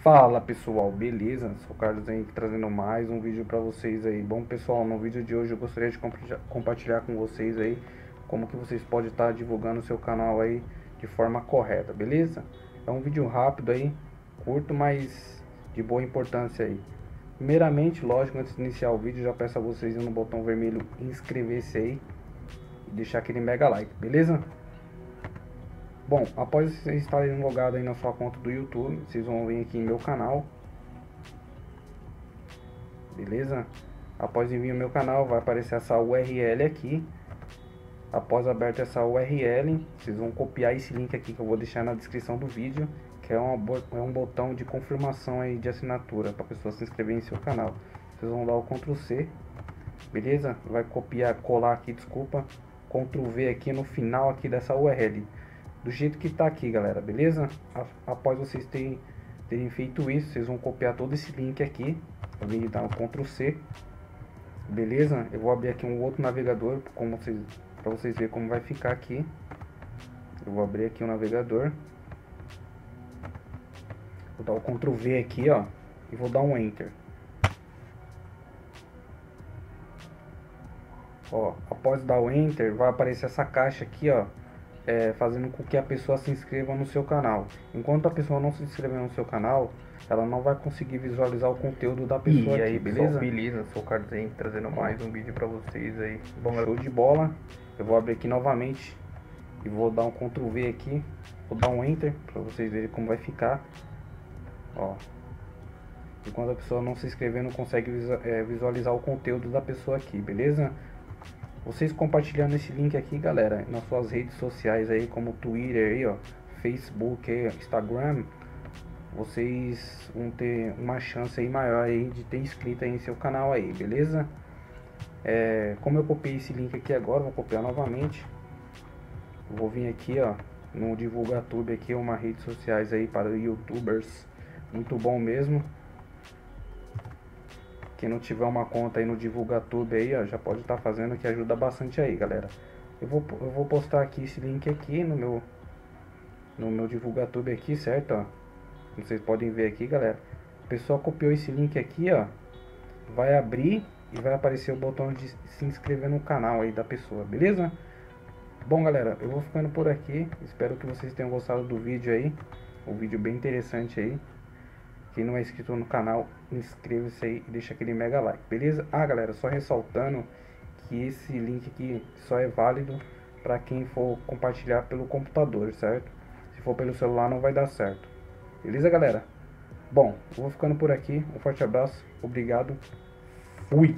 Fala pessoal, beleza? Sou o Carlos aí trazendo mais um vídeo para vocês aí. Bom pessoal, no vídeo de hoje eu gostaria de compartilhar com vocês aí como que vocês podem estar divulgando o seu canal aí de forma correta, beleza? É um vídeo rápido aí, curto, mas de boa importância aí. Primeiramente, lógico, antes de iniciar o vídeo, já peço a vocês no botão vermelho inscrever-se aí e deixar aquele mega like, beleza? Bom, após vocês estarem logados aí na sua conta do YouTube, vocês vão vir aqui em meu canal. Beleza? Após envio meu canal, vai aparecer essa URL aqui. Após aberta essa URL, vocês vão copiar esse link aqui que eu vou deixar na descrição do vídeo, que é, uma, é um botão de confirmação aí de assinatura para a pessoa se inscrever em seu canal. Vocês vão dar o Ctrl C, beleza? Vai copiar, colar aqui, desculpa, Ctrl V aqui no final aqui dessa URL do jeito que está aqui, galera, beleza? Após vocês terem, terem feito isso, vocês vão copiar todo esse link aqui. Eu vou dar o Ctrl C, beleza? Eu vou abrir aqui um outro navegador, como vocês, para vocês verem como vai ficar aqui. Eu vou abrir aqui o navegador. Vou dar o Ctrl V aqui, ó, e vou dar um Enter. Ó, após dar o Enter, vai aparecer essa caixa aqui, ó, é, fazendo com que a pessoa se inscreva no seu canal. Enquanto a pessoa não se inscrever no seu canal, ela não vai conseguir visualizar o conteúdo da pessoa e aqui, aí, beleza? beleza, sou o aí, trazendo mais um vídeo pra vocês aí. Bom, show de bola. Eu vou abrir aqui novamente e vou dar um Ctrl V aqui, vou dar um Enter pra vocês verem como vai ficar. Ó. Enquanto a pessoa não se inscrever, não consegue é, visualizar o conteúdo da pessoa aqui, beleza? Vocês compartilhando esse link aqui, galera, nas suas redes sociais aí, como Twitter aí, ó, Facebook, Instagram, vocês vão ter uma chance aí maior aí de ter inscrito aí em seu canal aí, beleza? É, como eu copiei esse link aqui agora, vou copiar novamente. Vou vir aqui, ó, no Divulgatube aqui, uma redes sociais aí para youtubers, muito bom mesmo. Quem não tiver uma conta aí no DivulgaTube aí, ó, já pode estar tá fazendo que ajuda bastante aí, galera. Eu vou, eu vou postar aqui esse link aqui no meu no meu DivulgaTube aqui, certo, ó. Vocês podem ver aqui, galera. O pessoal copiou esse link aqui, ó. Vai abrir e vai aparecer o botão de se inscrever no canal aí da pessoa, beleza? Bom, galera, eu vou ficando por aqui. Espero que vocês tenham gostado do vídeo aí. Um vídeo bem interessante aí. Quem não é inscrito no canal, inscreva-se aí e deixa aquele mega like, beleza? Ah, galera, só ressaltando que esse link aqui só é válido para quem for compartilhar pelo computador, certo? Se for pelo celular não vai dar certo. Beleza, galera? Bom, vou ficando por aqui. Um forte abraço. Obrigado. Fui!